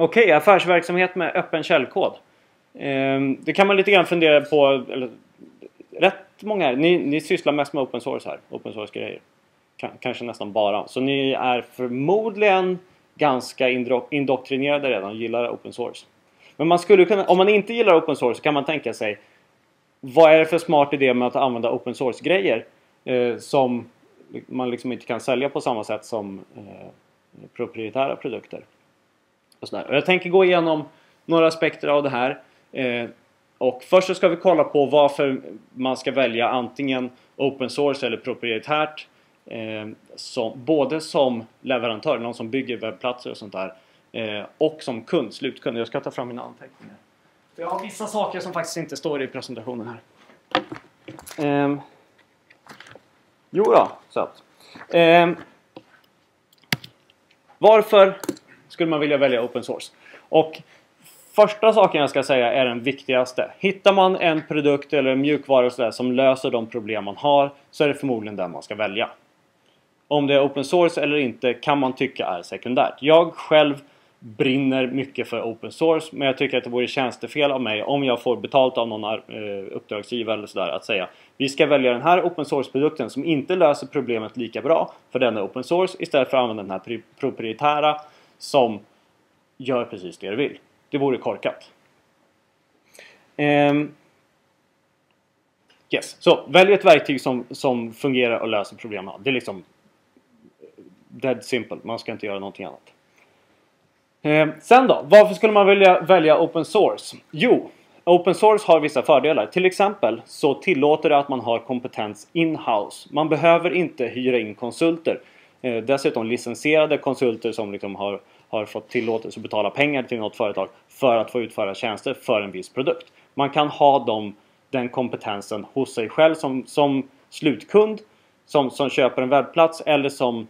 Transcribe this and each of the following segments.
Okej, okay, affärsverksamhet med öppen källkod. Ehm, det kan man lite grann fundera på. Eller, rätt många, ni, ni sysslar mest med open source här. Open source grejer. kanske nästan bara. Så ni är förmodligen ganska indoktrinerade redan och gillar open source. Men man skulle kunna, om man inte gillar open source så kan man tänka sig vad är det för smart idé med att använda open source grejer eh, som man liksom inte kan sälja på samma sätt som eh, proprietära produkter. Och, sådär. och jag tänker gå igenom några aspekter av det här. Eh, och först så ska vi kolla på varför man ska välja antingen open source eller proprietärt. Eh, som, både som leverantör, någon som bygger webbplatser och sånt där. Eh, och som kund, slutkund. Jag ska ta fram mina anteckningar. För jag har vissa saker som faktiskt inte står i presentationen här. Eh, jo då, sött. Eh, varför skulle man vilja välja open source? Och första saken jag ska säga är den viktigaste. Hittar man en produkt eller en mjukvara så som löser de problem man har så är det förmodligen den man ska välja. Om det är open source eller inte kan man tycka är sekundärt. Jag själv brinner mycket för open source men jag tycker att det vore tjänstefel av mig om jag får betalt av någon eh, uppdragsgivare eller sådär att säga vi ska välja den här open source produkten som inte löser problemet lika bra för den är open source istället för att använda den här proprietära som gör precis det du vill. Det vore korkat. Um, yes, så välj ett verktyg som, som fungerar och löser problemen. Det är liksom eh, dead simple, man ska inte göra någonting annat. Um, sen då, varför skulle man välja, välja open source? Jo, open source har vissa fördelar. Till exempel så tillåter det att man har kompetens in-house. Man behöver inte hyra in konsulter. Eh, dessutom licensierade konsulter som liksom har, har fått tillåtelse att betala pengar till något företag för att få utföra tjänster för en viss produkt. Man kan ha dem, den kompetensen hos sig själv som, som slutkund som, som köper en webbplats eller som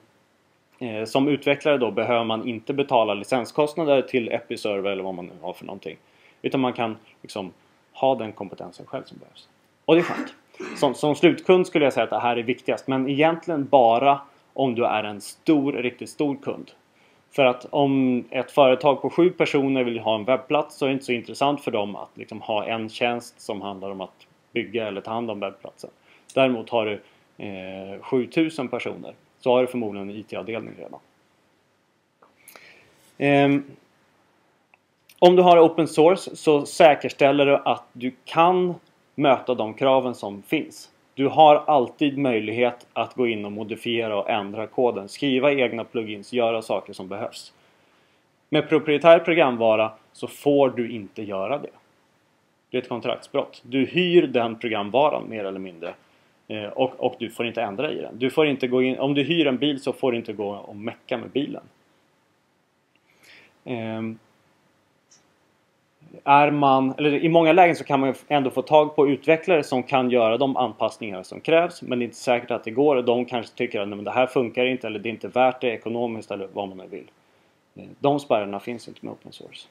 Eh, som utvecklare då behöver man inte betala licenskostnader till Episerver eller vad man nu har för någonting. Utan man kan liksom ha den kompetensen själv som behövs. Och det är skönt. Som, som slutkund skulle jag säga att det här är viktigast. Men egentligen bara om du är en stor, riktigt stor kund. För att om ett företag på sju personer vill ha en webbplats så är det inte så intressant för dem att liksom ha en tjänst som handlar om att bygga eller ta hand om webbplatsen. Däremot har du eh, 7000 personer så har du förmodligen en IT-avdelning redan. Eh, om du har open source så säkerställer du att du kan möta de kraven som finns. Du har alltid möjlighet att gå in och modifiera och ändra koden, skriva egna plugins, göra saker som behövs. Med proprietär programvara så får du inte göra det. Det är ett kontraktsbrott. Du hyr den programvaran mer eller mindre eh, och, och, du får inte ändra i den. Du får inte gå in, om du hyr en bil så får du inte gå och mecka med bilen. Ehm, är man, eller I många lägen så kan man ändå få tag på utvecklare som kan göra de anpassningar som krävs men det är inte säkert att det går och de kanske tycker att nej, det här funkar inte eller det är inte värt det ekonomiskt eller vad man nu vill. Eh, de spärrarna finns inte med open source.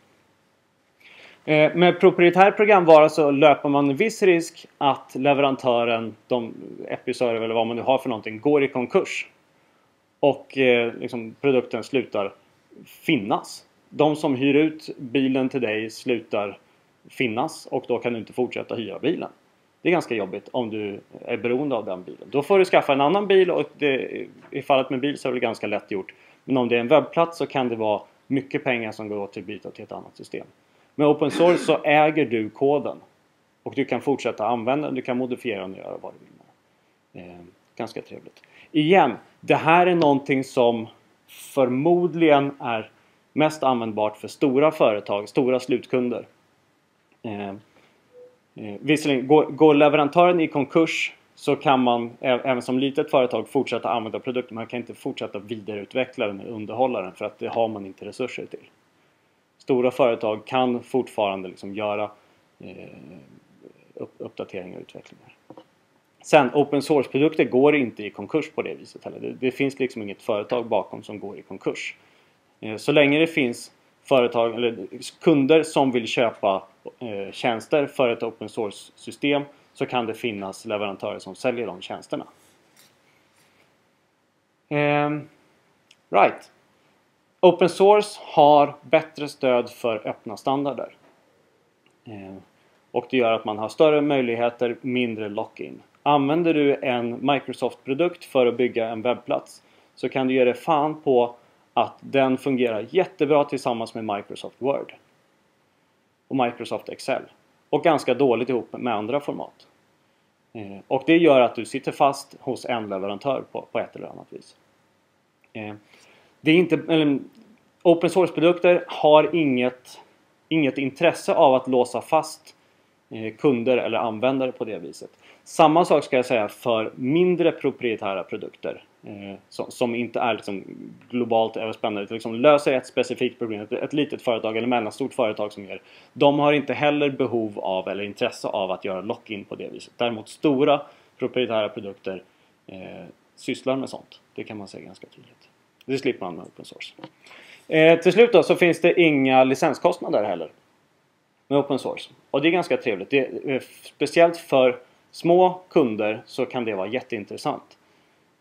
Eh, med proprietär programvara så löper man en viss risk att leverantören, de Episerver eller vad man nu har för någonting, går i konkurs. Och eh, liksom, produkten slutar finnas. De som hyr ut bilen till dig slutar finnas och då kan du inte fortsätta hyra bilen. Det är ganska jobbigt om du är beroende av den bilen. Då får du skaffa en annan bil och det, i fallet med bil så är det ganska lätt gjort. Men om det är en webbplats så kan det vara mycket pengar som går åt till att byta till ett annat system. Med open source så äger du koden. Och du kan fortsätta använda den, du kan modifiera den och göra vad du vill med eh, Ganska trevligt. Igen, det här är någonting som förmodligen är mest användbart för stora företag, stora slutkunder. Eh, eh, visserligen, går, går leverantören i konkurs så kan man även som litet företag fortsätta använda produkten. Man kan inte fortsätta vidareutveckla den eller underhålla den för att det har man inte resurser till stora företag kan fortfarande liksom göra eh, uppdateringar och utvecklingar. Sen open source-produkter går inte i konkurs på det viset heller. Det, det, finns liksom inget företag bakom som går i konkurs. Eh, så länge det finns företag eller kunder som vill köpa eh, tjänster för ett open source-system så kan det finnas leverantörer som säljer de tjänsterna. Eh, right. Open source har bättre stöd för öppna standarder. Eh, och det gör att man har större möjligheter, mindre lock-in. Använder du en Microsoft-produkt för att bygga en webbplats så kan du ge dig fan på att den fungerar jättebra tillsammans med Microsoft Word och Microsoft Excel och ganska dåligt ihop med andra format. Eh, och det gör att du sitter fast hos en leverantör på, på ett eller annat vis. Eh, det är inte, eller, open source-produkter har inget, inget intresse av att låsa fast eh, kunder eller användare på det viset. Samma sak ska jag säga för mindre proprietära produkter Mm. som, som, inte är liksom globalt överspännande. Liksom löser ett specifikt problem, ett, ett litet företag eller mellanstort företag som gör. De har inte heller behov av eller intresse av att göra lock-in på det viset. Däremot stora proprietära produkter eh, sysslar med sånt. Det kan man säga ganska tydligt. Det slipper man med open source. Eh, till slut då så finns det inga licenskostnader heller med open source. Och det är ganska trevligt. Det eh, speciellt för små kunder så kan det vara jätteintressant.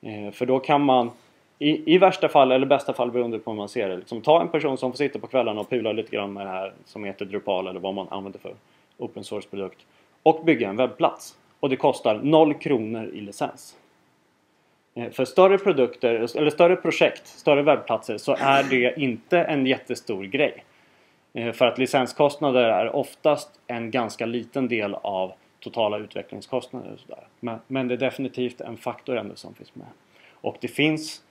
Eh, för då kan man i, i värsta fall eller bästa fall beroende på hur man ser det. Liksom, ta en person som får sitta på kvällarna och pula lite grann med det här som heter Drupal eller vad man använder för open source produkt. Och bygga en webbplats. Och det kostar 0 kronor i licens. Eh, för större produkter, eller större projekt, större webbplatser så är det inte en jättestor grej. Eh, för att licenskostnader är oftast en ganska liten del av totala utvecklingskostnader. Och sådär. Men, men det är definitivt en faktor ändå som finns med. Och det finns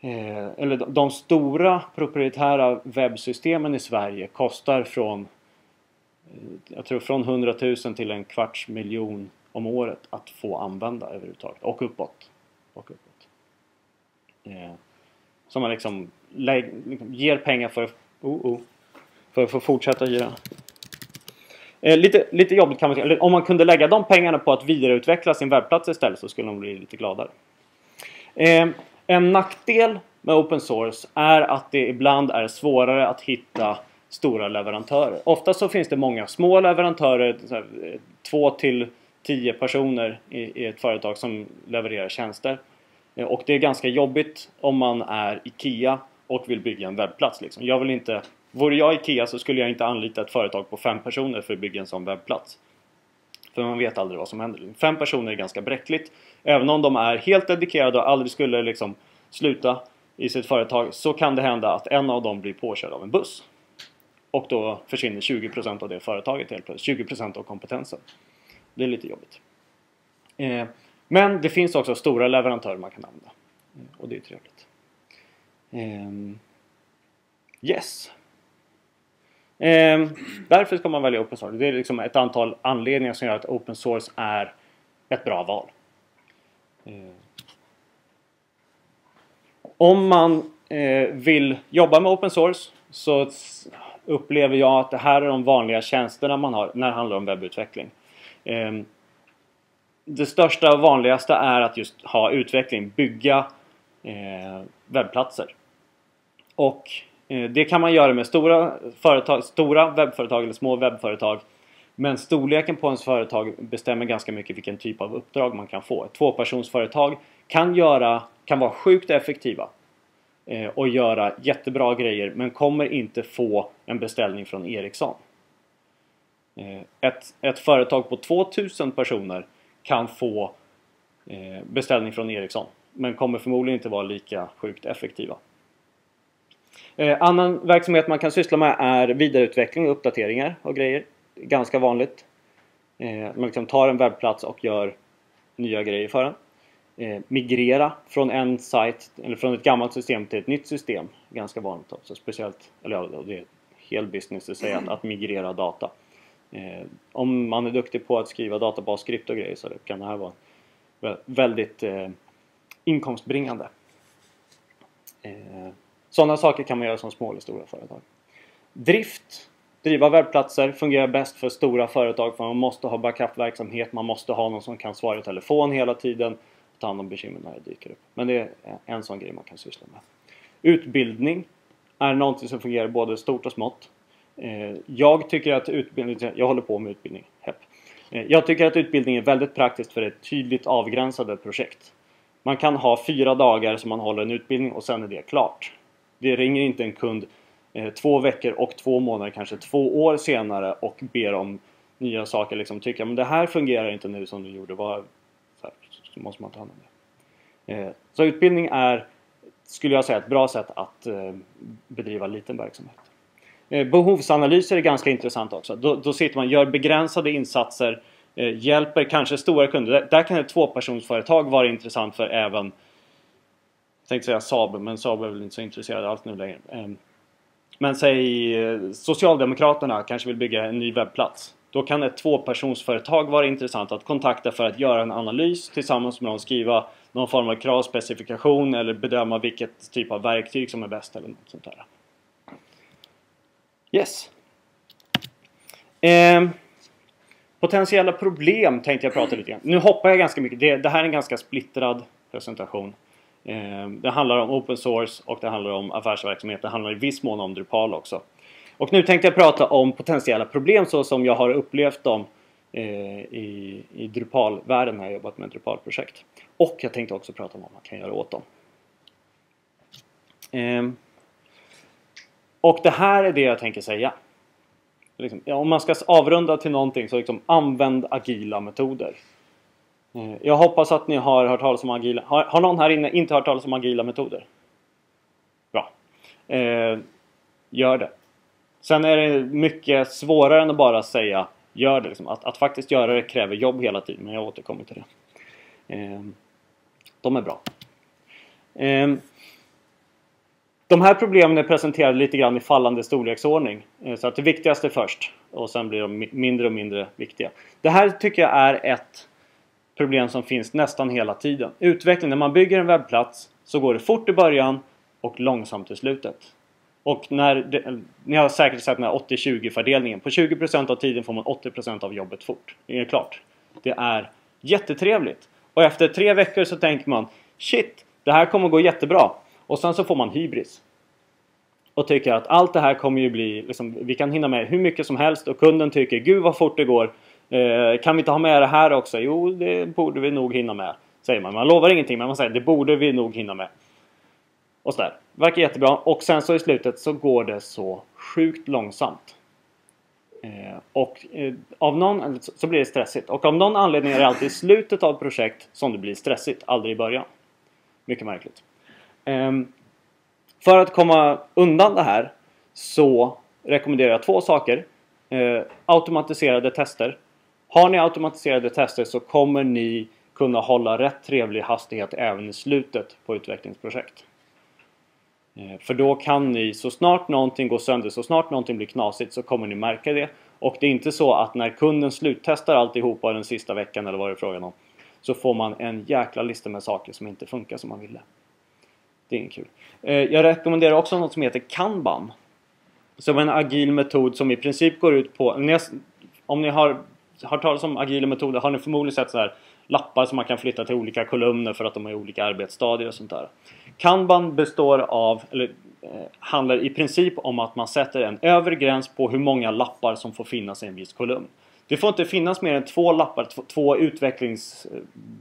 eh, eller de, de stora proprietära webbsystemen i Sverige kostar från eh, jag tror från 100 000 till en kvarts miljon om året att få använda överhuvudtaget och uppåt. Och uppåt. Eh, som man liksom, liksom ger pengar för, oh, oh, för att få fortsätta hyra. Eh, lite, lite jobbigt kan man säga. Om man kunde lägga de pengarna på att vidareutveckla sin webbplats istället så skulle de bli lite gladare. Eh, en nackdel med open source är att det ibland är svårare att hitta stora leverantörer. Ofta så finns det många små leverantörer, här, eh, två till tio personer i, i, ett företag som levererar tjänster. Eh, och det är ganska jobbigt om man är IKEA och vill bygga en webbplats. Liksom. Jag vill inte Vore jag IKEA så skulle jag inte anlita ett företag på fem personer för att bygga en sån webbplats. För man vet aldrig vad som händer. Fem personer är ganska bräckligt. Även om de är helt dedikerade och aldrig skulle liksom sluta i sitt företag så kan det hända att en av dem blir påkörd av en buss. Och då försvinner 20% av det företaget helt plötsligt. 20% av kompetensen. Det är lite jobbigt. Eh, men det finns också stora leverantörer man kan använda. Eh, och det är trevligt. Eh, yes. Eh, därför ska man välja open source. Det är liksom ett antal anledningar som gör att open source är ett bra val. Eh. Om man eh, vill jobba med open source så upplever jag att det här är de vanliga tjänsterna man har när det handlar om webbutveckling. Ehm, det största och vanligaste är att just ha utveckling, bygga eh, webbplatser. Och Eh, det kan man göra med stora, företag, stora webbföretag eller små webbföretag. Men storleken på ens företag bestämmer ganska mycket vilken typ av uppdrag man kan få. Ett tvåpersonsföretag kan, göra, kan vara sjukt effektiva eh, och göra jättebra grejer men kommer inte få en beställning från Ericsson. Eh, ett, ett företag på 2000 personer kan få beställning från Ericsson men kommer förmodligen inte vara lika sjukt effektiva. Eh, annan verksamhet man kan syssla med är vidareutveckling och uppdateringar och grejer. Ganska vanligt. Eh, man liksom tar en webbplats och gör nya grejer för den. Eh, migrera från en sajt eller från ett gammalt system till ett nytt system. Ganska vanligt också. Speciellt, eller ja, det är hel business att säga att, att migrera data. Eh, om man är duktig på att skriva databasskript och grejer så kan det här vara väldigt eh, inkomstbringande. Eh, sådana saker kan man göra som små eller stora företag. Drift, driva webbplatser fungerar bäst för stora företag för man måste ha backup-verksamhet, man måste ha någon som kan svara i telefon hela tiden och ta hand om bekymmer när det dyker upp. Men det är en sån grej man kan syssla med. Utbildning är någonting som fungerar både stort och smått. Eh, jag tycker att utbildning, jag håller på med utbildning, hepp. Eh, jag tycker att utbildning är väldigt praktiskt för ett tydligt avgränsade projekt. Man kan ha fyra dagar som man håller en utbildning och sen är det klart. Det ringer inte en kund eh, två veckor och två månader, kanske två år senare och ber om nya saker. Liksom tycker men det här fungerar inte nu som du gjorde. Vad, så, här, så måste man ta hand om det. Eh, så utbildning är, skulle jag säga, ett bra sätt att eh, bedriva liten verksamhet. Eh, behovsanalyser är ganska intressant också. Då, då sitter man gör begränsade insatser, eh, hjälper kanske stora kunder. Där, där kan ett tvåpersonsföretag vara intressant för även tänkte säga Saab, men Saab är väl inte så intresserade alls nu längre. Ehm, men säg eh, Socialdemokraterna kanske vill bygga en ny webbplats. Då kan ett tvåpersonsföretag vara intressant att kontakta för att göra en analys tillsammans med dem skriva någon form av kravspecifikation eller bedöma vilket typ av verktyg som är bäst eller något sånt där. Yes. Eh, potentiella problem tänkte jag prata lite grann. Nu hoppar jag ganska mycket. Det, det här är en ganska splittrad presentation. Ehm, det handlar om open source och det handlar om affärsverksamhet. Det handlar i viss mån om Drupal också. Och nu tänkte jag prata om potentiella problem så som jag har upplevt dem eh, i, i Drupal-världen när jag jobbat med Drupal-projekt. Och jag tänkte också prata om vad man kan göra åt dem. Ehm, och det här är det jag tänker säga. Liksom, om man ska avrunda till någonting så liksom, använd agila metoder. Eh, jag hoppas att ni har hört talas om agila. Har, har någon här inne inte hört talas om agila metoder? Bra. Eh, gör det. Sen är det mycket svårare än att bara säga gör det. Liksom. Att, att faktiskt göra det kräver jobb hela tiden, men jag återkommer till det. Eh, de är bra. Eh, de här problemen är presenterade lite grann i fallande storleksordning. Eh, så att det viktigaste först och sen blir de mindre och mindre viktiga. Det här tycker jag är ett problem som finns nästan hela tiden. Utveckling, när man bygger en webbplats så går det fort i början och långsamt i slutet. Och när det, ni har säkert sett den här 80-20 fördelningen. På 20% av tiden får man 80% av jobbet fort. Det är klart. Det är jättetrevligt. Och efter tre veckor så tänker man Shit, det här kommer gå jättebra. Och sen så får man hybris. Och tycker att allt det här kommer ju bli, liksom, vi kan hinna med hur mycket som helst och kunden tycker Gud vad fort det går. Eh, kan vi inte ha med det här också? Jo, det borde vi nog hinna med. Säger man. Man lovar ingenting men man säger det borde vi nog hinna med. Och sådär. Verkar jättebra. Och sen så i slutet så går det så sjukt långsamt. Eh, och eh, av någon så blir det stressigt. Och av någon anledning är det alltid i slutet av projekt som det blir stressigt. Aldrig i början. Mycket märkligt. Ehm, för att komma undan det här så rekommenderar jag två saker. Eh, automatiserade tester. Har ni automatiserade tester så kommer ni kunna hålla rätt trevlig hastighet även i slutet på utvecklingsprojekt. Eh, för då kan ni, så snart någonting går sönder, så snart någonting blir knasigt så kommer ni märka det. Och det är inte så att när kunden sluttestar alltihopa den sista veckan eller vad det är frågan om så får man en jäkla lista med saker som inte funkar som man ville. Det är inte kul. Eh, jag rekommenderar också något som heter Kanban. Som är en agil metod som i princip går ut på... Om ni har hört talas om agila metoder har ni förmodligen sett så här lappar som man kan flytta till olika kolumner för att de har olika arbetsstadier och sånt där. Kanban består av, eller eh, handlar i princip om att man sätter en övre gräns på hur många lappar som får finnas i en viss kolumn. Det får inte finnas mer än två lappar, två utvecklings...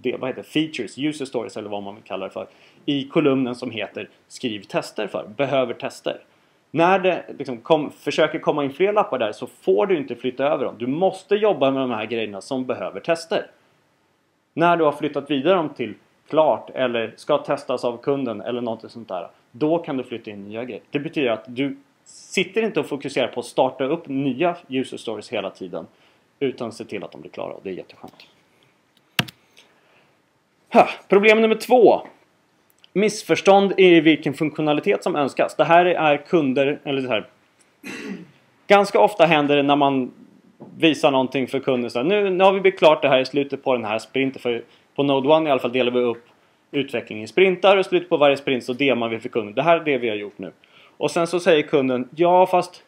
Eh, vad heter features, user stories eller vad man vill kalla det för. I kolumnen som heter Skriv tester för, behöver tester. När det liksom kom, försöker komma in fler lappar där så får du inte flytta över dem. Du måste jobba med de här grejerna som behöver tester. När du har flyttat vidare dem till klart eller ska testas av kunden eller något sånt där. Då kan du flytta in nya grejer. Det betyder att du sitter inte och fokuserar på att starta upp nya user stories hela tiden. Utan se till att de blir klara och det är jätteskönt. Problem nummer två. Missförstånd i vilken funktionalitet som önskas. Det här är kunder, eller det här. Ganska ofta händer det när man visar någonting för kunden. Så här, nu, nu har vi blivit klart det här i slutet på den här sprinten. För på Node 1 i alla fall delar vi upp utvecklingen i sprintar och i slutet på varje sprint så demar vi för kunden. Det här är det vi har gjort nu. Och sen så säger kunden Ja fast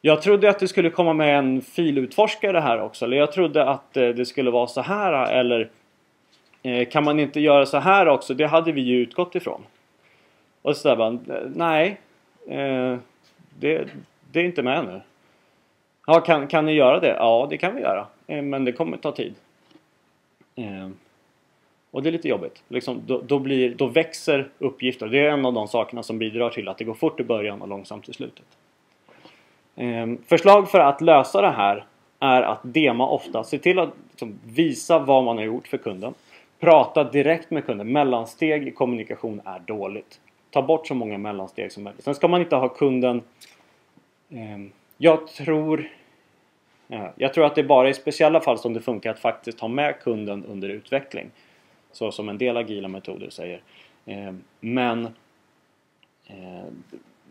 jag trodde att det skulle komma med en filutforskare här också. Eller jag trodde att eh, det skulle vara så här. Eller Eh, kan man inte göra så här också? Det hade vi ju utgått ifrån. Och så där bara, nej. Eh, det, det är inte med nu. Ja, kan, kan ni göra det? Ja, det kan vi göra. Eh, men det kommer ta tid. Och det är lite jobbigt. Liksom, då, då, blir, då växer uppgifter. Det är en av de sakerna som bidrar till att det går fort i början och långsamt i slutet. Förslag för att lösa det här är att dema ofta. Se till att liksom, visa vad man har gjort för kunden. Prata direkt med kunden. Mellansteg i kommunikation är dåligt. Ta bort så många mellansteg som möjligt. Sen ska man inte ha kunden... Eh, jag tror... Ja, jag tror att det bara är i speciella fall som det funkar att faktiskt ha med kunden under utveckling. Så som en del agila metoder säger. Eh, men eh,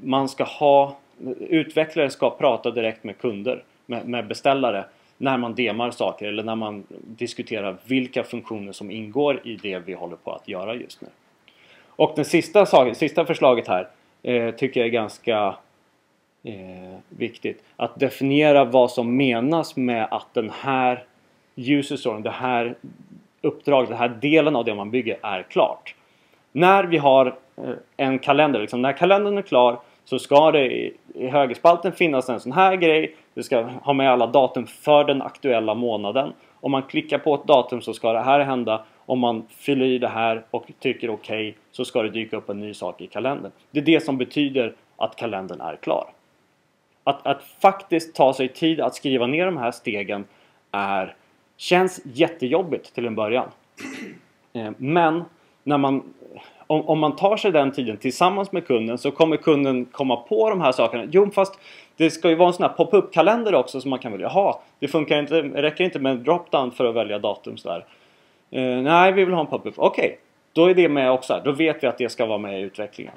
man ska ha... Utvecklare ska prata direkt med kunder, med, med beställare när man demar saker eller när man diskuterar vilka funktioner som ingår i det vi håller på att göra just nu. Och det sista, sista förslaget här eh, tycker jag är ganska eh, viktigt. Att definiera vad som menas med att den här user storyn, det här uppdraget, den här delen av det man bygger är klart. När vi har eh, en kalender, liksom, när kalendern är klar så ska det i, i högerspalten finnas en sån här grej. Du ska ha med alla datum för den aktuella månaden. Om man klickar på ett datum så ska det här hända. Om man fyller i det här och tycker okej okay, så ska det dyka upp en ny sak i kalendern. Det är det som betyder att kalendern är klar. Att, att faktiskt ta sig tid att skriva ner de här stegen är, känns jättejobbigt till en början. Eh, men när man om, om, man tar sig den tiden tillsammans med kunden så kommer kunden komma på de här sakerna. Jo fast det ska ju vara en sån här pop-up kalender också som man kan välja. Jaha, det funkar inte, räcker inte med en drop-down för att välja datum sådär. Uh, eh, nej, vi vill ha en pop-up. Okej, okay, då är det med också. Då vet vi att det ska vara med i utvecklingen.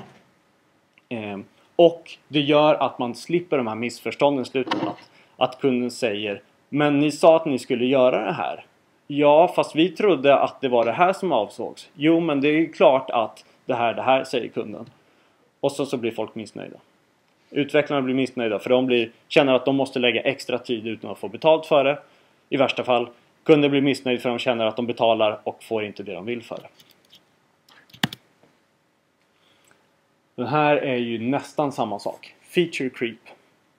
Uh, och det gör att man slipper de här missförstånden i slutet. Att, att kunden säger Men ni sa att ni skulle göra det här. Ja, fast vi trodde att det var det här som avsågs. Jo, men det är ju klart att det här, det här säger kunden. Och så, så blir folk missnöjda. Utvecklarna blir missnöjda för de blir, känner att de måste lägga extra tid utan att få betalt för det. I värsta fall. Kunder blir missnöjda för de känner att de betalar och får inte det de vill för det. Den här är ju nästan samma sak. Feature creep.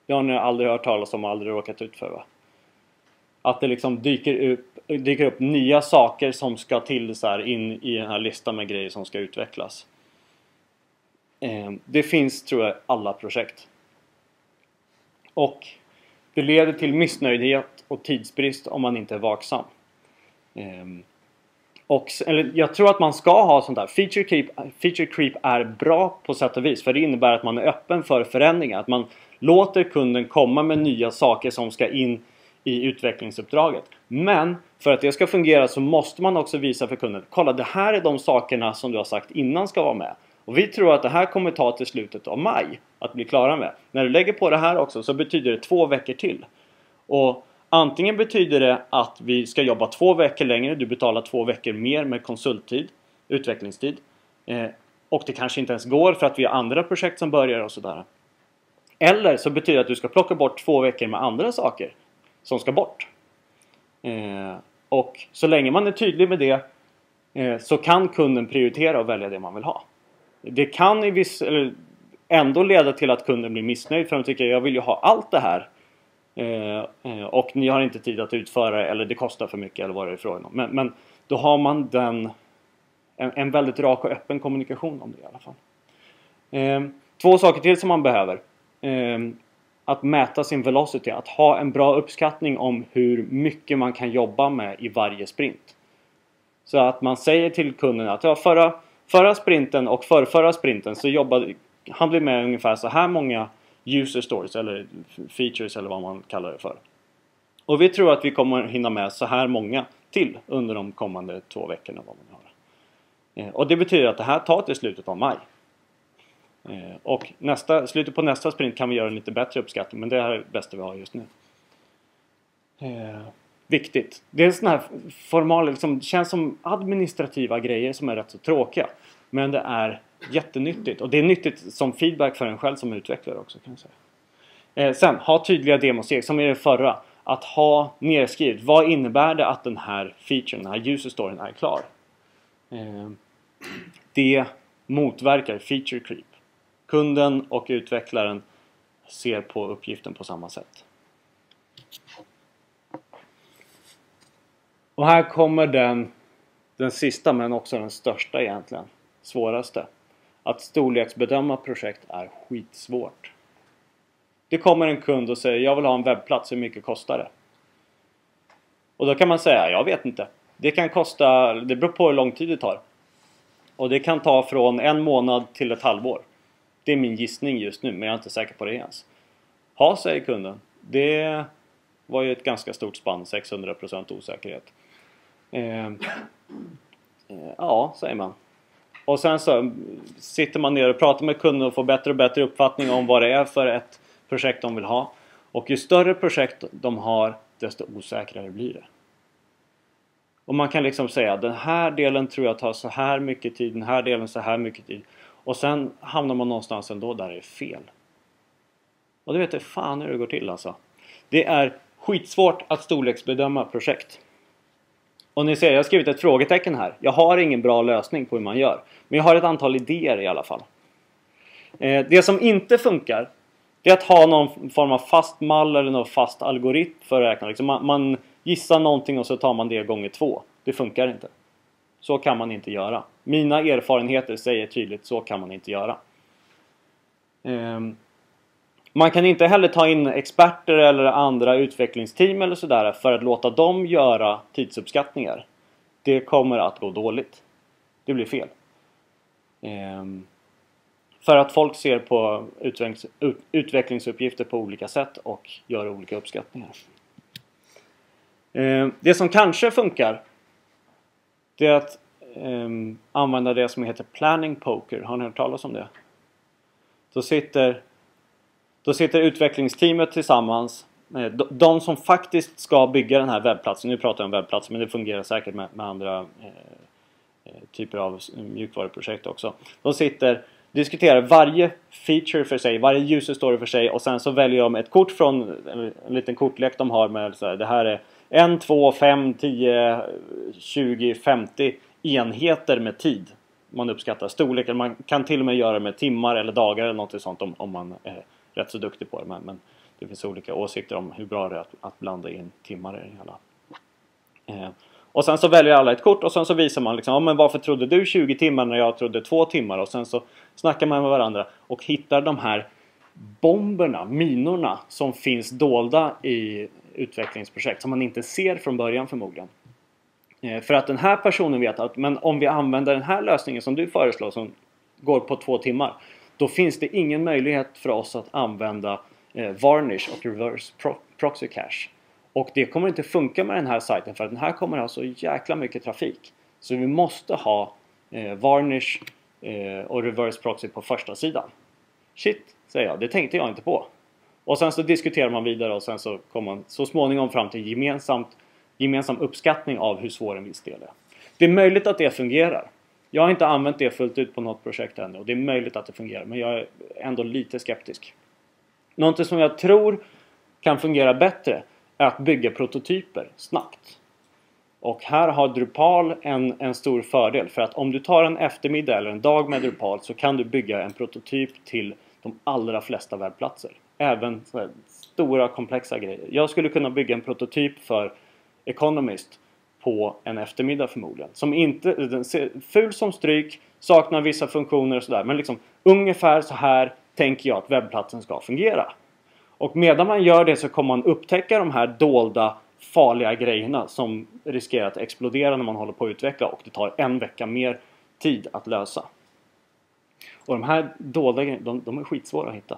Det har ni aldrig hört talas om och aldrig råkat ut för va? Att det liksom dyker upp dyker upp nya saker som ska till så här in i den här listan med grejer som ska utvecklas. Eh, det finns tror jag alla projekt. Och det leder till missnöjdhet och tidsbrist om man inte är vaksam. Ehm, och, eller, jag tror att man ska ha sånt där. Feature creep, feature creep är bra på sätt och vis för det innebär att man är öppen för förändringar. Att man låter kunden komma med nya saker som ska in i utvecklingsuppdraget. Men för att det ska fungera så måste man också visa för kunden Kolla det här är de sakerna som du har sagt innan ska vara med. Och vi tror att det här kommer ta till slutet av maj att bli klara med. När du lägger på det här också så betyder det två veckor till. Och antingen betyder det att vi ska jobba två veckor längre, du betalar två veckor mer med konsulttid, utvecklingstid. Eh, och det kanske inte ens går för att vi har andra projekt som börjar och sådär. Eller så betyder det att du ska plocka bort två veckor med andra saker som ska bort. Eh, och så länge man är tydlig med det eh, så kan kunden prioritera och välja det man vill ha. Det kan i viss, eller ändå leda till att kunden blir missnöjd för de tycker jag vill ju ha allt det här. Eh, eh, och ni har inte tid att utföra det eller det kostar för mycket eller vad det är frågan om. Men, men då har man den en, en, väldigt rak och öppen kommunikation om det i alla fall. Eh, två saker till som man behöver. Att mäta sin velocity, att ha en bra uppskattning om hur mycket man kan jobba med i varje sprint. Så att man säger till kunden att ja, förra, förra sprinten och för förra sprinten så jobbade han blev med ungefär så här många user stories eller features eller vad man kallar det för. Och vi tror att vi kommer hinna med så här många till under de kommande två veckorna. Vad man har. Eh, och det betyder att det här tar till slutet av maj. Eh, och nästa, slutet på nästa sprint kan vi göra en lite bättre uppskattning men det här är det bästa vi har just nu. Eh, Viktigt. Det är sådana här formala, liksom, det känns som administrativa grejer som är rätt så tråkiga. Men det är jättenyttigt och det är nyttigt som feedback för en själv som utvecklare också. kan jag säga. Eh, sen, ha tydliga demosteg som i det förra. Att ha nedskrivet, vad innebär det att den här featuren, den här user storyn är klar? Eh, det motverkar feature creep. Kunden och utvecklaren ser på uppgiften på samma sätt. Och här kommer den, den sista men också den största egentligen. Svåraste. Att storleksbedöma projekt är skitsvårt. Det kommer en kund och säger jag vill ha en webbplats, hur mycket kostar det? Och då kan man säga, jag vet inte. Det kan kosta, det beror på hur lång tid det tar. Och det kan ta från en månad till ett halvår. Det är min gissning just nu, men jag är inte säker på det ens. Ja, säger kunden. Det var ju ett ganska stort spann, 600% osäkerhet. Eh, eh, ja, säger man. Och sen så sitter man ner och pratar med kunden och får bättre och bättre uppfattning om vad det är för ett projekt de vill ha. Och ju större projekt de har, desto osäkrare blir det. Och man kan liksom säga den här delen tror jag tar så här mycket tid, den här delen så här mycket tid. Och sen hamnar man någonstans ändå där det är fel. Och du vet det fan hur det går till alltså. Det är skitsvårt att storleksbedöma projekt. Och ni ser, jag har skrivit ett frågetecken här. Jag har ingen bra lösning på hur man gör. Men jag har ett antal idéer i alla fall. Eh, det som inte funkar det är att ha någon form av fast mall eller någon fast algoritm för att räkna. Liksom man, man gissar någonting och så tar man det gånger två. Det funkar inte. Så kan man inte göra. Mina erfarenheter säger tydligt så kan man inte göra. Um, man kan inte heller ta in experter eller andra utvecklingsteam eller sådär för att låta dem göra tidsuppskattningar. Det kommer att gå dåligt. Det blir fel. Ehm. för att folk ser på utvecklings, utvecklingsuppgifter på olika sätt och gör olika uppskattningar. Ehm, det som kanske funkar det är att ehm, använda det som heter planning poker. Har ni hört talas om det? Då sitter, då sitter utvecklingsteamet tillsammans de som faktiskt ska bygga den här webbplatsen, nu pratar jag om webbplatsen men det fungerar säkert med, med andra eh, eh typer av mjukvaruprojekt också. De sitter diskuterar varje feature för sig, varje user story för sig och sen så väljer de ett kort från eh, en liten kortlek de har med så här, det här är 1, 2, 5, 10, 20, 50 enheter med tid man uppskattar storleken. Man kan till och med göra det med timmar eller dagar eller något sånt om, om man eh, rätt så duktig på det. Men, men det finns olika åsikter om hur bra det är att, att blanda in timmar i det hela. Eh, och sen så väljer alla ett kort och sen så visar man liksom, ja, men varför trodde du 20 timmar när jag trodde 2 timmar? Och sen så snackar man med varandra och hittar de här bomberna, minorna som finns dolda i utvecklingsprojekt som man inte ser från början förmodligen. Eh, för att den här personen vet att men om vi använder den här lösningen som du föreslår som går på två timmar då finns det ingen möjlighet för oss att använda eh, Varnish och Reverse Pro Proxy Cache. Och det kommer inte funka med den här sajten för att den här kommer ha så jäkla mycket trafik. Så vi måste ha eh, Varnish eh, och Reverse Proxy på första sidan. Shit, säger jag. Det tänkte jag inte på. Och sen så diskuterar man vidare och sen så kommer man så småningom fram till gemensamt, gemensam uppskattning av hur svår en viss del är. Det är möjligt att det fungerar. Jag har inte använt det fullt ut på något projekt ännu och det är möjligt att det fungerar men jag är ändå lite skeptisk. Någonting som jag tror kan fungera bättre är att bygga prototyper snabbt. Och här har Drupal en, en stor fördel för att om du tar en eftermiddag eller en dag med Drupal så kan du bygga en prototyp till de allra flesta webbplatser. Även stora komplexa grejer. Jag skulle kunna bygga en prototyp för Economist på en eftermiddag förmodligen. Som inte, den ser ful som stryk, saknar vissa funktioner och sådär. Men liksom ungefär så här tänker jag att webbplatsen ska fungera. Och medan man gör det så kommer man upptäcka de här dolda farliga grejerna som riskerar att explodera när man håller på att utveckla och det tar en vecka mer tid att lösa. Och de här dolda grejerna, de, de är skitsvåra att hitta.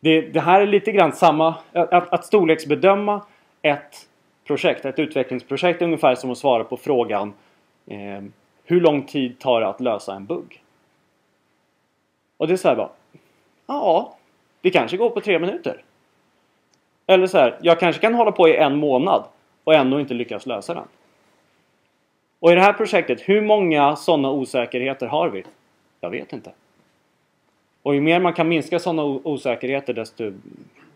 Det, det, här är lite grann samma, att, att storleksbedöma ett projekt, ett utvecklingsprojekt är ungefär som att svara på frågan eh, Hur lång tid tar det att lösa en bugg? Och det är så här bara Ja, det kanske går på tre minuter. Eller så här, jag kanske kan hålla på i en månad och ändå inte lyckas lösa den. Och i det här projektet, hur många sådana osäkerheter har vi? Jag vet inte. Och ju mer man kan minska sådana osäkerheter desto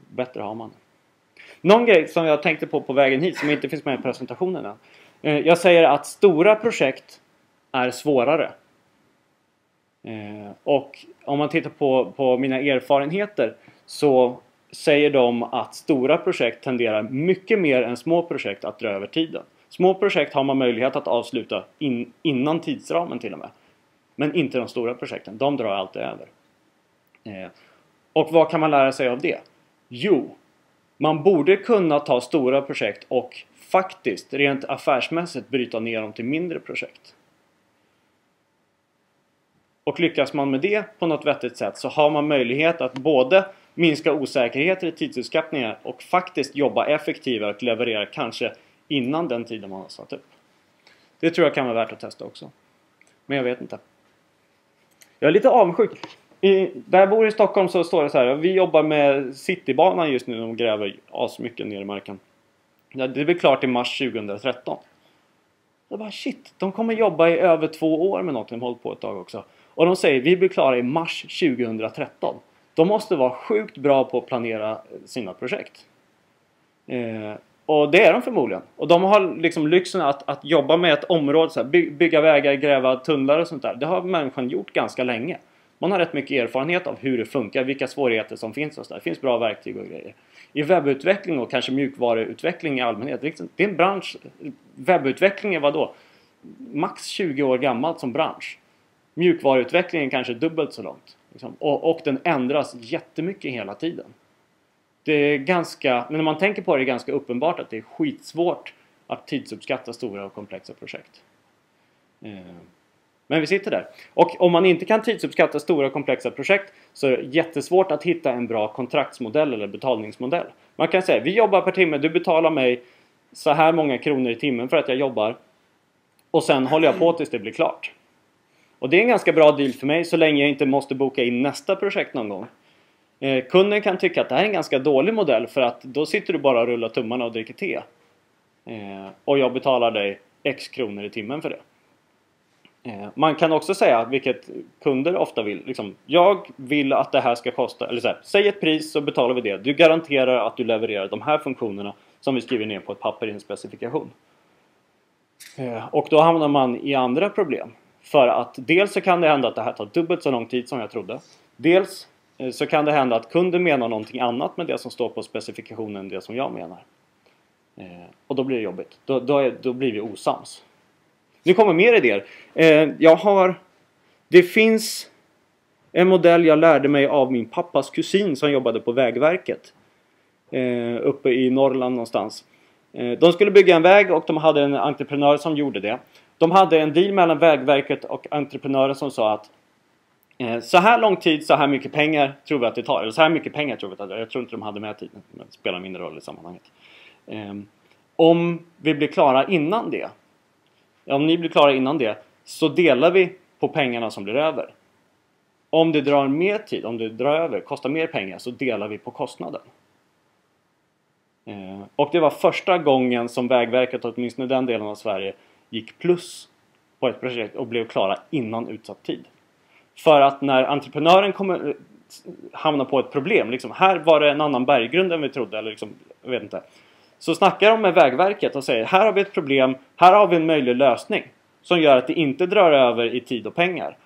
bättre har man. det. Någon grej som jag tänkte på på vägen hit som inte finns med i presentationen än. Eh, jag säger att stora projekt är svårare. Eh, och om man tittar på, på mina erfarenheter så säger de att stora projekt tenderar mycket mer än små projekt att dra över tiden. Små projekt har man möjlighet att avsluta in, innan tidsramen till och med. Men inte de stora projekten, de drar alltid över. Eh, och vad kan man lära sig av det? Jo, man borde kunna ta stora projekt och faktiskt rent affärsmässigt bryta ner dem till mindre projekt. Och lyckas man med det på något vettigt sätt så har man möjlighet att både minska osäkerheter i tidsuppskattningar och faktiskt jobba effektivare och leverera kanske innan den tiden man har satt upp. Det tror jag kan vara värt att testa också. Men jag vet inte. Jag är lite avundsjuk. I, där jag bor i Stockholm så står det så här. Vi jobbar med Citybanan just nu. De gräver asmycket ner i marken. Det blir klart i mars 2013. Jag bara shit, de kommer jobba i över två år med något. De har hållit på ett tag också. Och de säger vi blir klara i mars 2013. De måste vara sjukt bra på att planera sina projekt. Eh, och det är de förmodligen. Och de har liksom lyxen att, att jobba med ett område, så här, by, bygga vägar, gräva tunnlar och sånt där. Det har människan gjort ganska länge. Man har rätt mycket erfarenhet av hur det funkar, vilka svårigheter som finns och så där. Det finns bra verktyg och grejer. I webbutveckling och kanske mjukvaruutveckling i allmänhet. Liksom, det är en bransch. Webbutveckling är vadå? Max 20 år gammalt som bransch. Mjukvaruutvecklingen kanske dubbelt så långt. Liksom. Och, och den ändras jättemycket hela tiden. Det är ganska, men när man tänker på det är det ganska uppenbart att det är skitsvårt att tidsuppskatta stora och komplexa projekt. Mm men vi sitter där. Och om man inte kan tidsuppskatta stora komplexa projekt så är det jättesvårt att hitta en bra kontraktsmodell eller betalningsmodell. Man kan säga vi jobbar per timme, du betalar mig så här många kronor i timmen för att jag jobbar och sen håller jag på tills det blir klart. Och det är en ganska bra deal för mig så länge jag inte måste boka in nästa projekt någon gång. Eh, kunden kan tycka att det här är en ganska dålig modell för att då sitter du bara och rullar tummarna och dricker te. Eh, och jag betalar dig X kronor i timmen för det. Eh, man kan också säga, vilket kunder ofta vill, liksom, jag vill att det här ska kosta, eller så här, säg ett pris så betalar vi det. Du garanterar att du levererar de här funktionerna som vi skriver ner på ett papper i en specifikation. Eh, och då hamnar man i andra problem. För att dels så kan det hända att det här tar dubbelt så lång tid som jag trodde. Dels eh, så kan det hända att kunden menar någonting annat med det som står på specifikationen än det som jag menar. Och då blir det jobbigt. Då, då, är, då blir vi osams. Nu kommer mer idéer. Eh, jag har... Det finns en modell jag lärde mig av min pappas kusin som jobbade på Vägverket. Eh, uppe i Norrland någonstans. Eh, de skulle bygga en väg och de hade en entreprenör som gjorde det. De hade en deal mellan Vägverket och entreprenören som sa att eh, så här lång tid, så här mycket pengar tror vi att det tar. Eller så här mycket pengar tror vi att det tar. Jag tror inte de hade med tiden. Men det spelar mindre roll i sammanhanget. Eh, om vi blir klara innan det. Om ni blir klara innan det. Så delar vi på pengarna som blir över. Om det drar mer tid, om det drar över, kostar mer pengar så delar vi på kostnaden. Eh, och det var första gången som Vägverket, åtminstone den delen av Sverige, gick plus på ett projekt och blev klara innan utsatt tid. För att när entreprenören kommer eh, hamnar på ett problem, liksom, här var det en annan berggrund än vi trodde, eller liksom, jag vet inte. Så snackar de med Vägverket och säger här har vi ett problem, här har vi en möjlig lösning som gör att det inte drar över i tid och pengar.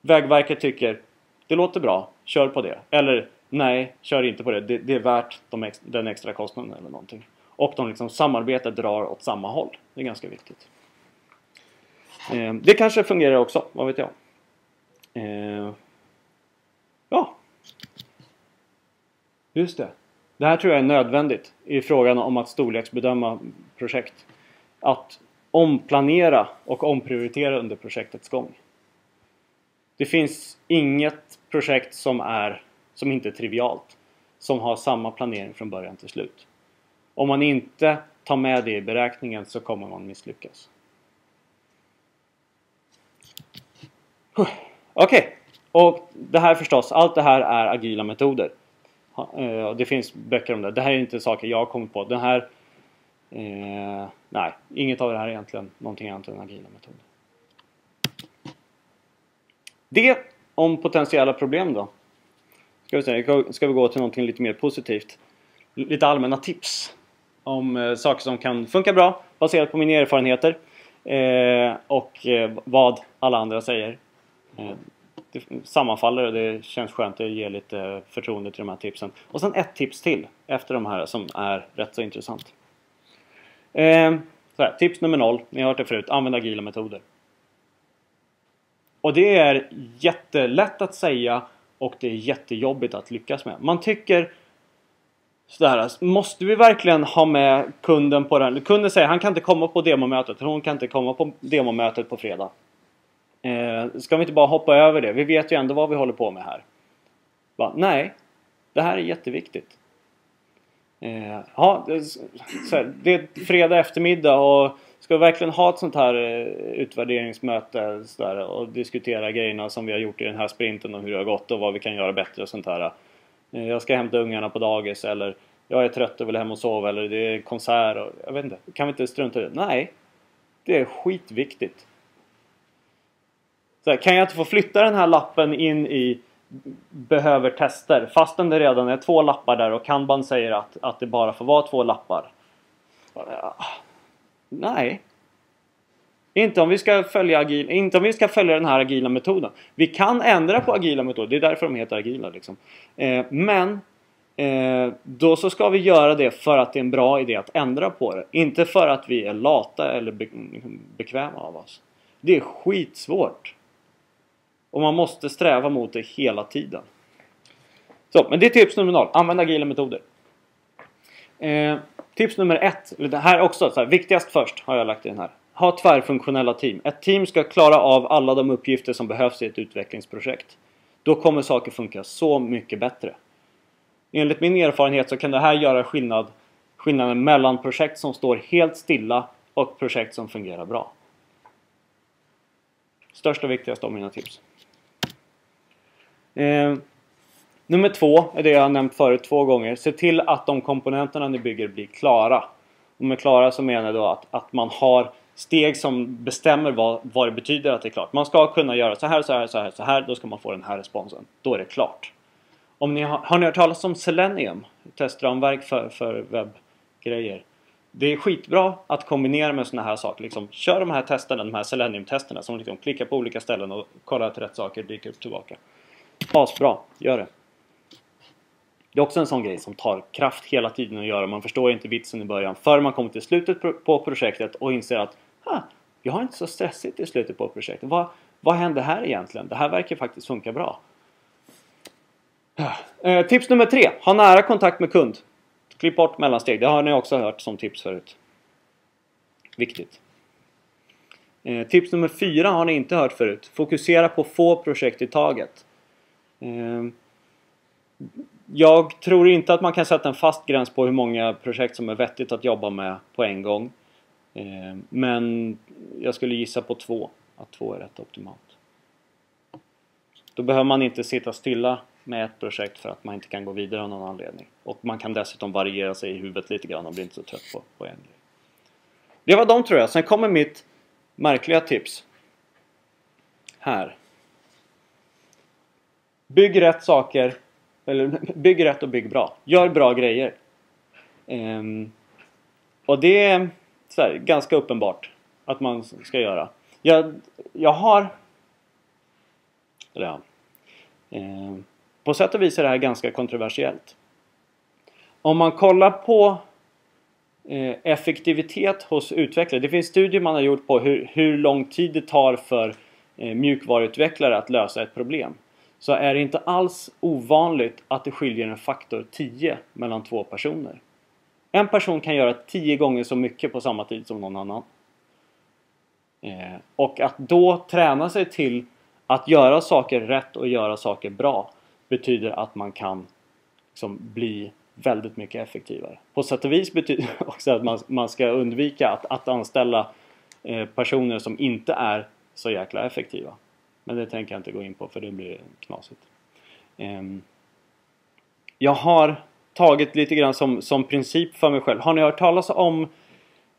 Vägverket tycker det låter bra, kör på det. Eller nej, kör inte på det, det, det är värt de ex, den extra kostnaden eller någonting. Och de liksom samarbetar drar åt samma håll. Det är ganska viktigt. Eh, det kanske fungerar också, vad vet jag. Eh, ja. Just det. Det här tror jag är nödvändigt i frågan om att storleksbedöma projekt. Att omplanera och omprioritera under projektets gång. Det finns inget projekt som, är, som inte är trivialt. Som har samma planering från början till slut. Om man inte tar med det i beräkningen så kommer man misslyckas. Okej, okay. och det här förstås, allt det här är agila metoder. Eh, det finns böcker om det. Det här är inte saker jag har kommit på. Den här... Eh, nej, inget av det här är egentligen någonting annat än agila metoder. Det om potentiella problem då. Ska vi, se, ska vi gå till någonting lite mer positivt. Lite allmänna tips om eh, saker som kan funka bra baserat på mina erfarenheter eh, och eh, vad alla andra säger. Eh, det sammanfaller och det känns skönt. Det ger lite förtroende till de här tipsen. Och sen ett tips till efter de här som är rätt så intressant. Eh, Så här, tips nummer noll, ni har hört det förut, använd agila metoder. Och det är jättelätt att säga och det är jättejobbigt att lyckas med. Man tycker sådär, alltså, måste vi verkligen ha med kunden på den? Kunden säger han kan inte komma på demomötet, hon kan inte komma på demomötet på fredag. Eh, ska vi inte bara hoppa över det? Vi vet ju ändå vad vi håller på med här. Va? Nej, det här är jätteviktigt. Eh, ja, det, är, det är fredag eftermiddag och ska vi verkligen ha ett sånt här eh, utvärderingsmöte utvärderingsmöte där, och diskutera grejerna som vi har gjort i den här sprinten och hur det har gått och vad vi kan göra bättre och sånt här. Eh, jag ska hämta ungarna på dagis eller jag är trött och vill hem och sova eller det är konsert och jag vet inte. Kan vi inte strunta i det? Nej. Det är skitviktigt. Så här, kan jag inte få flytta den här lappen in i behöver tester fastän det redan är två lappar där och Kanban säger att, att det bara får vara två lappar. Nej. Inte om, vi ska följa agil, inte om vi ska följa den här agila metoden. Vi kan ändra på agila metoder, det är därför de heter agila. Liksom. Eh, men eh, då så ska vi göra det för att det är en bra idé att ändra på det. Inte för att vi är lata eller be liksom, bekväma av oss. Det är skitsvårt. Och man måste sträva mot det hela tiden. Så, men det är tips nummer noll. Använd agila metoder. Eh, tips nummer ett. Det här också, så här, viktigast först har jag lagt i den här. Ha tvärfunktionella team. Ett team ska klara av alla de uppgifter som behövs i ett utvecklingsprojekt. Då kommer saker funka så mycket bättre. Enligt min erfarenhet så kan det här göra skillnad, skillnaden mellan projekt som står helt stilla och projekt som fungerar bra. Största och viktigaste av mina tips. Eh, nummer två är det jag har nämnt förut två gånger. Se till att de komponenterna ni bygger blir klara. Och med klara så menar jag då att, att man har steg som bestämmer vad, vad det betyder att det är klart. Man ska kunna göra så här, så här, så här, så här. Då ska man få den här responsen. Då är det klart. Om ni har, har ni hört talas om Selenium? Testramverk för, för webbgrejer. Det är skitbra att kombinera med sådana här saker. Liksom, kör de här testerna, de här Selenium-testerna som liksom klickar på olika ställen och kollar att rätt saker dyker upp tillbaka. Asbra, gör det. Det är också en sån grej som tar kraft hela tiden att göra. Man förstår inte vitsen i början förrän man kommer till slutet på projektet och inser att jag har inte så stressigt i slutet på projektet. Vad, vad hände här egentligen? Det här verkar faktiskt funka bra. Eh, tips nummer tre. Ha nära kontakt med kund. Klipp bort mellansteg. Det har ni också hört som tips förut. Viktigt. Eh, tips nummer fyra har ni inte hört förut. Fokusera på få projekt i taget. Ehm, jag tror inte att man kan sätta en fast gräns på hur många projekt som är vettigt att jobba med på en gång. Ehm, men jag skulle gissa på två. Att två är rätt optimalt. Då behöver man inte sitta stilla med ett projekt för att man inte kan gå vidare av någon anledning. Och man kan dessutom variera sig i huvudet lite grann och bli inte så trött på, på en grej. Det var de tror jag. Sen kommer mitt märkliga tips. Här. Bygg rätt saker. Eller bygg rätt och bygg bra. Gör bra grejer. Um, och det är här, ganska uppenbart att man ska göra. Jag, jag har... Eller ja. Um, på sätt och vis är det här ganska kontroversiellt. Om man kollar på eh, effektivitet hos utvecklare. Det finns studier man har gjort på hur, hur lång tid det tar för eh, mjukvaruutvecklare att lösa ett problem så är det inte alls ovanligt att det skiljer en faktor 10 mellan två personer. En person kan göra 10 gånger så mycket på samma tid som någon annan. Eh, och att då träna sig till att göra saker rätt och göra saker bra betyder att man kan liksom bli väldigt mycket effektivare. På sätt och vis betyder det också att man, man ska undvika att, att anställa eh, personer som inte är så jäkla effektiva. Men det tänker jag inte gå in på för det blir knasigt. Ehm, jag har tagit lite grann som, som princip för mig själv. Har ni hört talas om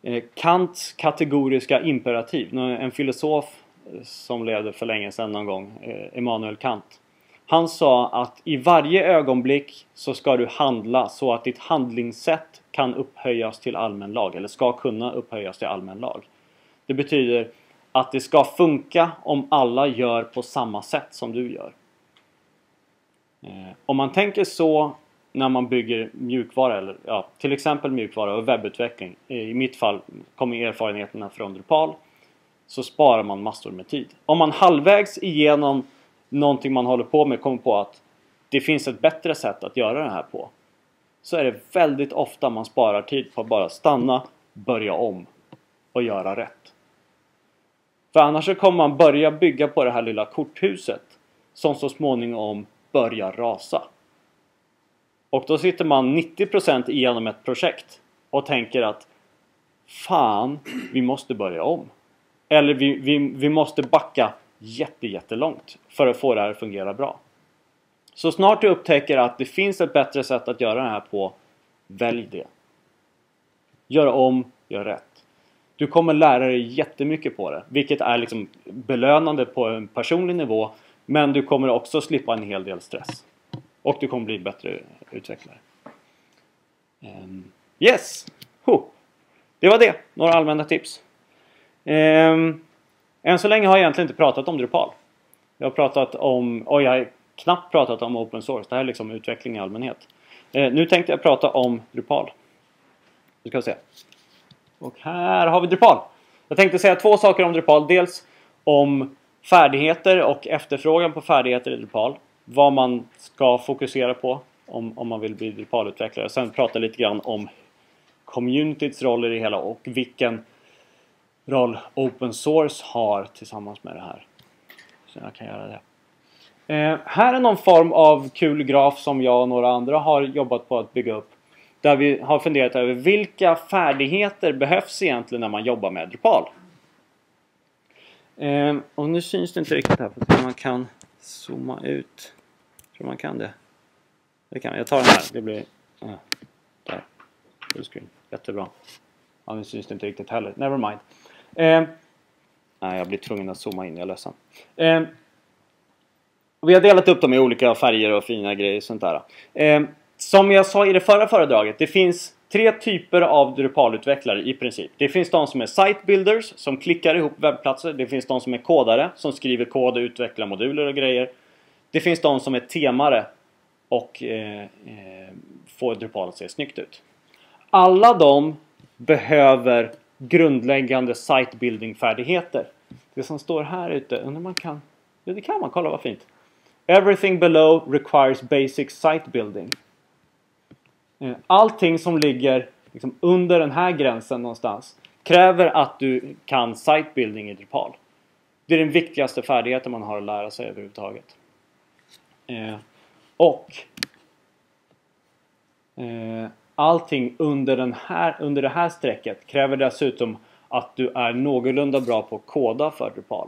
eh, Kants kategoriska imperativ? En filosof eh, som levde för länge sedan någon gång, eh, Immanuel Kant. Han sa att i varje ögonblick så ska du handla så att ditt handlingssätt kan upphöjas till allmän lag, eller ska kunna upphöjas till allmän lag. Det betyder att det ska funka om alla gör på samma sätt som du gör. Eh, om man tänker så när man bygger mjukvara eller ja, till exempel mjukvara och webbutveckling. Eh, I mitt fall kommer erfarenheterna från Drupal. Så sparar man massor med tid. Om man halvvägs igenom någonting man håller på med kommer på att det finns ett bättre sätt att göra det här på. Så är det väldigt ofta man sparar tid på att bara stanna, börja om och göra rätt. För annars så kommer man börja bygga på det här lilla korthuset som så småningom börjar rasa. Och då sitter man 90% igenom ett projekt och tänker att Fan, vi måste börja om. Eller vi, vi, vi måste backa jätte, jättelångt för att få det här att fungera bra. Så snart du upptäcker att det finns ett bättre sätt att göra det här på, välj det. Gör om, gör rätt. Du kommer lära dig jättemycket på det, vilket är liksom belönande på en personlig nivå. Men du kommer också slippa en hel del stress. Och du kommer bli bättre utvecklare. Um, yes! Huh. Det var det. Några allmänna tips. Um, än så länge har jag egentligen inte pratat om Drupal. Jag har pratat om, och jag har knappt pratat om open source. Det här är liksom utveckling i allmänhet. Uh, nu tänkte jag prata om Drupal. Nu ska vi se. Och här har vi Drupal. Jag tänkte säga två saker om Drupal. Dels om färdigheter och efterfrågan på färdigheter i Drupal. Vad man ska fokusera på om, om man vill bli Drupal-utvecklare. Sen prata lite grann om communityts roll i det hela och vilken roll open source har tillsammans med det här. Så jag kan göra det. Eh, här är någon form av kul graf som jag och några andra har jobbat på att bygga upp. Där vi har funderat över vilka färdigheter behövs egentligen när man jobbar med Drupal. Eh, och nu syns det inte riktigt här. För man kan zooma ut. Jag tror man kan det. Det kan jag. tar den här. Det blir... Äh, där. Fullscreen. Jättebra. Ja, nu syns det inte riktigt heller. Never mind. Eh, nej, jag blir tvungen att zooma in. Jag är ledsen. Eh, vi har delat upp dem i olika färger och fina grejer och sånt där. Ehm, som jag sa i det förra föredraget. Det finns tre typer av Drupal-utvecklare i princip. Det finns de som är site builders som klickar ihop webbplatser. Det finns de som är kodare som skriver kod och utvecklar moduler och grejer. Det finns de som är temare och eh, eh, får Drupal att se snyggt ut. Alla de behöver grundläggande site building färdigheter. Det som står här ute, undrar man kan... Ja, det kan man. Kolla vad fint. Everything below requires basic site building. Mm. Allting som ligger liksom under den här gränsen någonstans kräver att du kan site building i Drupal. Det är den viktigaste färdigheten man har att lära sig överhuvudtaget. Eh, och eh, allting under, den här, under det här strecket kräver dessutom att du är någorlunda bra på att koda för Drupal.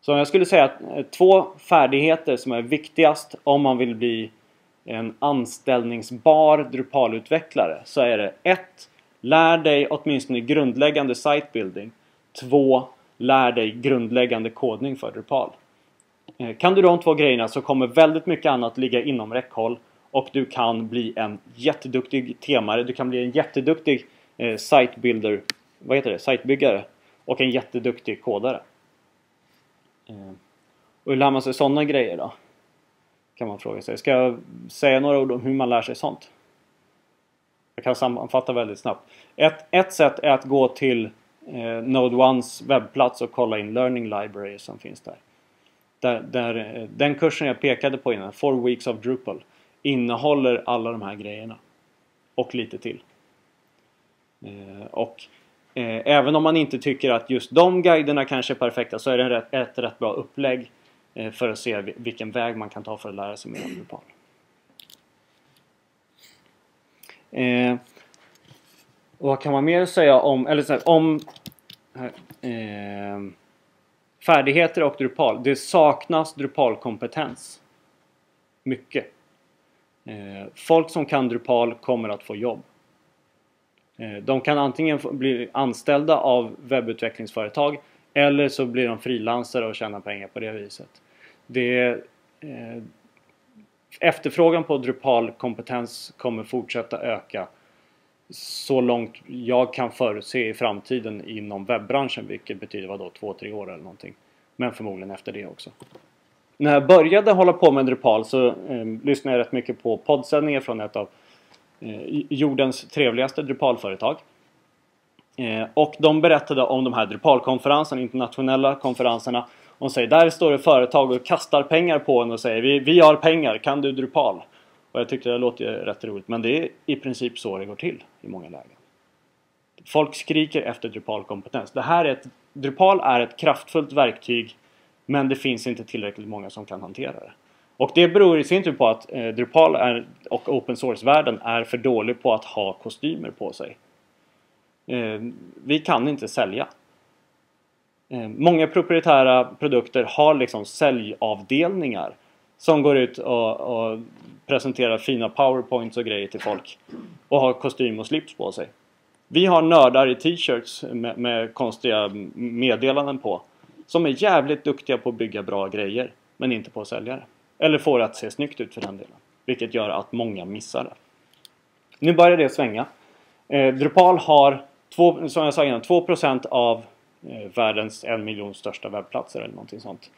Så jag skulle säga att eh, två färdigheter som är viktigast om man vill bli en anställningsbar Drupal-utvecklare så är det 1. Lär dig åtminstone grundläggande sitebuilding. 2. Lär dig grundläggande kodning för Drupal. Eh, kan du de två grejerna så kommer väldigt mycket annat ligga inom räckhåll och du kan bli en jätteduktig temare, du kan bli en jätteduktig eh, sitebuilder, vad heter det, sitebyggare och en jätteduktig kodare. Eh, och hur lär man sig sådana grejer då? Kan man fråga sig. Ska jag säga några ord om hur man lär sig sånt? Jag kan sammanfatta väldigt snabbt. Ett, ett sätt är att gå till eh, Node Ones webbplats och kolla in Learning Library som finns där. där, där eh, den kursen jag pekade på innan, Four Weeks of Drupal, innehåller alla de här grejerna. Och lite till. Eh, och eh, även om man inte tycker att just de guiderna kanske är perfekta så är det ett, ett rätt bra upplägg Eh, för att se vilken väg man kan ta för att lära sig mer om Drupal. Eh, vad kan man mer säga om, eller så här, om här, eh, färdigheter och Drupal? Det saknas Drupal-kompetens. Mycket. Eh, folk som kan Drupal kommer att få jobb. Eh, de kan antingen bli anställda av webbutvecklingsföretag eller så blir de frilansare och tjänar pengar på det viset. Det eh, efterfrågan på Drupal-kompetens kommer fortsätta öka så långt jag kan förutse i framtiden inom webbranschen vilket betyder vadå, två, tre år eller någonting. Men förmodligen efter det också. när jag började hålla på med Drupal så eh, lyssnade jag rätt mycket på poddsändningar från ett av eh, jordens trevligaste Drupal-företag. Eh, och de berättade om de här Drupal-konferenserna, internationella konferenserna. Hon säger där står det företag och kastar pengar på en och säger vi, vi har pengar, kan du Drupal? Och jag tyckte det låter rätt roligt men det är i princip så det går till i många lägen. Folk skriker efter Drupal-kompetens. Det här är ett, Drupal är ett kraftfullt verktyg men det finns inte tillräckligt många som kan hantera det. Och det beror i sin tur på att eh, Drupal är, och open source-världen är för dålig på att ha kostymer på sig. Eh, vi kan inte sälja. Eh, många proprietära produkter har liksom säljavdelningar som går ut och, och presenterar fina powerpoints och grejer till folk och har kostym och slips på sig. Vi har nördar i t-shirts med, med konstiga meddelanden på som är jävligt duktiga på att bygga bra grejer men inte på att sälja det. Eller få det att se snyggt ut för den delen. Vilket gör att många missar det. Nu börjar det svänga. Eh, Drupal har, två, som jag sa innan, 2% av Eh, världens en miljon största webbplatser eller någonting sånt.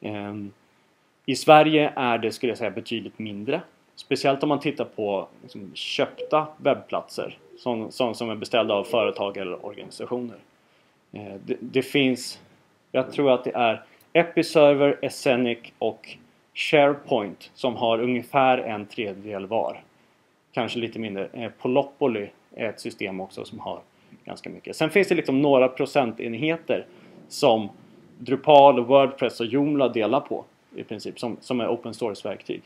Eh, I Sverige är det, skulle jag säga, betydligt mindre. Speciellt om man tittar på liksom, köpta webbplatser som, som, som är beställda av företag eller organisationer. Eh, det, det finns jag tror att det är Episerver, Essenic och SharePoint som har ungefär en tredjedel var. Kanske lite mindre. Eh, Polopoly är ett system också som har ganska mycket. Sen finns det liksom några procentenheter som Drupal, Wordpress och Joomla delar på i princip som, som är open source-verktyg.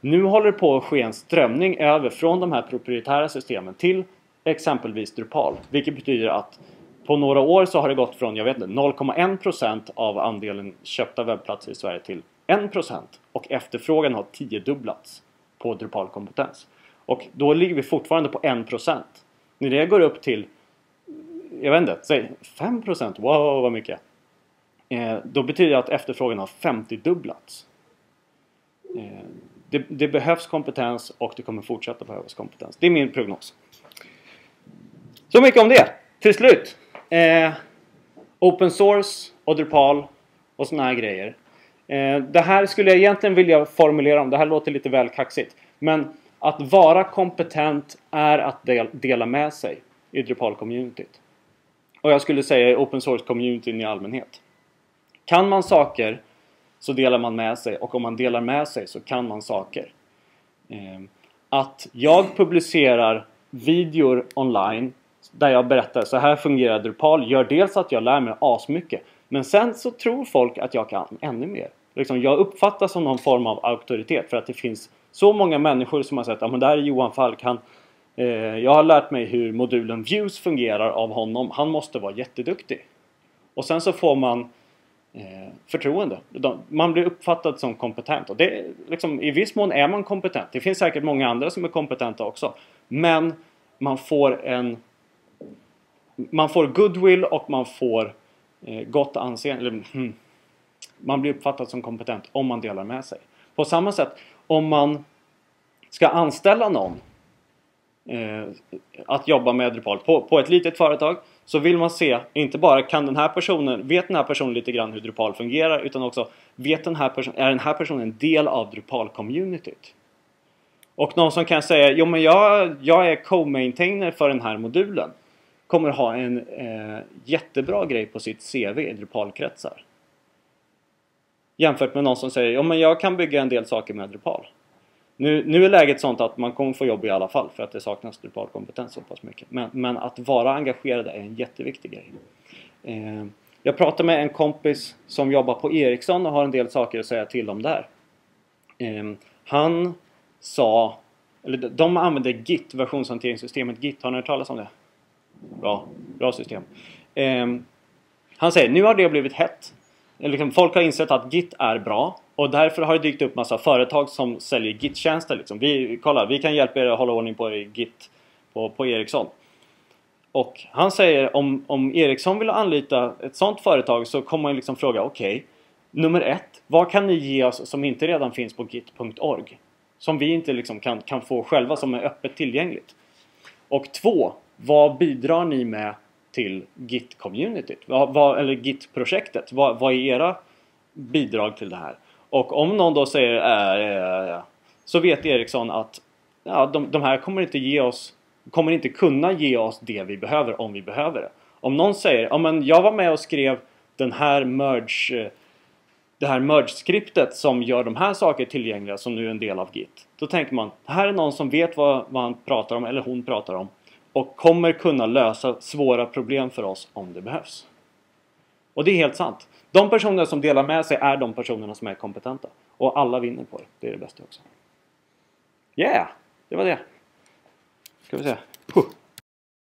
Nu håller det på att ske en strömning över från de här proprietära systemen till exempelvis Drupal. Vilket betyder att på några år så har det gått från, jag vet inte, 0,1% av andelen köpta webbplatser i Sverige till 1% och efterfrågan har tiodubblats på Drupal-kompetens. Och då ligger vi fortfarande på 1%. När det går upp till, jag vet inte, säg 5%, wow vad mycket. Eh, då betyder det att efterfrågan har 50-dubblats. Eh, det, det, behövs kompetens och det kommer fortsätta behövas kompetens. Det är min prognos. Så mycket om det. Till slut Eh, open source och Drupal och såna här grejer. Eh, det här skulle jag egentligen vilja formulera om. Det här låter lite väl kaxigt. Men att vara kompetent är att del, dela med sig i Drupal-communityt. Och jag skulle säga open source-communityn i allmänhet. Kan man saker så delar man med sig och om man delar med sig så kan man saker. Ehm, att jag publicerar videor online där jag berättar så här fungerar Drupal gör dels att jag lär mig asmycket men sen så tror folk att jag kan ännu mer. Liksom, jag uppfattas som någon form av auktoritet för att det finns så många människor som har sett att ah, det här är Johan Falk. Han, Eh, jag har lärt mig hur modulen Views fungerar av honom. Han måste vara jätteduktig. Och sen så får man eh, förtroende. Man blir uppfattad som kompetent. Och det, liksom, I viss mån är man kompetent. Det finns säkert många andra som är kompetenta också. Men man får en man får goodwill och man får eh, gott anseende. Eller, hmm. man blir uppfattad som kompetent om man delar med sig. På samma sätt, om man ska anställa någon Eh, att jobba med Drupal på, på ett litet företag så vill man se, inte bara kan den här personen, vet den här personen lite grann hur Drupal fungerar utan också vet den här personen, är den här personen en del av Drupal-communityt? Och någon som kan säga, jo men jag, jag är co-maintainer för den här modulen kommer ha en eh, jättebra grej på sitt CV i Drupal-kretsar. Jämfört med någon som säger ja men jag kan bygga en del saker med Drupal. Nu, nu är läget sånt att man kommer få jobb i alla fall för att det saknas Drupal-kompetens så pass mycket. Men, men, att vara engagerad är en jätteviktig grej. Eh, jag pratade med en kompis som jobbar på Ericsson och har en del saker att säga till om där. Eh, han sa, eller de använder Git, versionshanteringssystemet Git. Har ni hört talas om det? Bra, bra system. Eh, han säger nu har det blivit hett. Liksom, folk har insett att Git är bra och därför har det dykt upp massa företag som säljer Git-tjänster. Liksom. Vi, kolla, vi kan hjälpa er att hålla ordning på er Git på, på Ericsson. Och han säger om, om Ericsson vill anlita ett sånt företag så kommer man liksom fråga okej okay, Nummer ett, vad kan ni ge oss som inte redan finns på git.org? Som vi inte liksom kan, kan få själva som är öppet tillgängligt. Och två, vad bidrar ni med till Git-communityt? eller Git-projektet? Vad, vad är era bidrag till det här? Och om någon då säger äh, äh, äh, så vet Ericsson att ja, de, de här kommer inte ge oss kommer inte kunna ge oss det vi behöver om vi behöver det. Om någon säger ja men jag var med och skrev den här merge det här merge-skriptet som gör de här sakerna tillgängliga som nu är en del av Git. Då tänker man, här är någon som vet vad, vad han pratar om eller hon pratar om och kommer kunna lösa svåra problem för oss om det behövs. Och det är helt sant. De personer som delar med sig är de personerna som är kompetenta. Och alla vinner på det. Det är det bästa också. Yeah! Det var det. Ska vi se.